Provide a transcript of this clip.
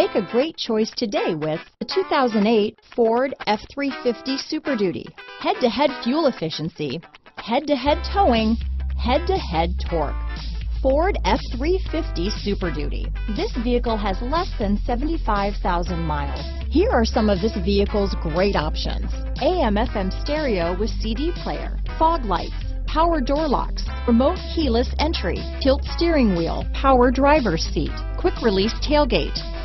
Make a great choice today with the 2008 Ford F-350 Super Duty. Head-to-head fuel efficiency, head-to-head towing, head-to-head torque. Ford F-350 Super Duty. This vehicle has less than 75,000 miles. Here are some of this vehicle's great options. AM FM stereo with CD player, fog lights, power door locks, remote keyless entry, tilt steering wheel, power driver's seat, quick release tailgate,